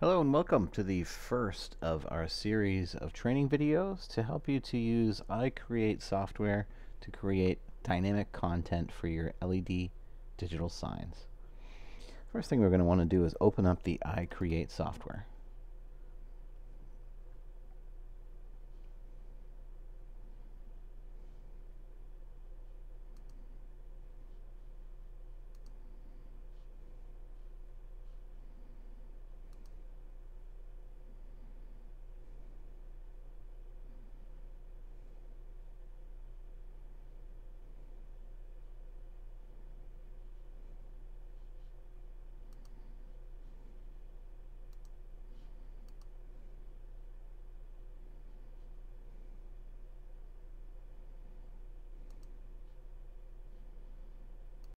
Hello and welcome to the first of our series of training videos to help you to use iCreate software to create dynamic content for your LED digital signs. First thing we're going to want to do is open up the iCreate software.